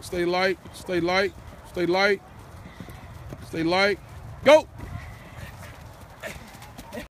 Stay light, stay light, stay light, stay light. Go!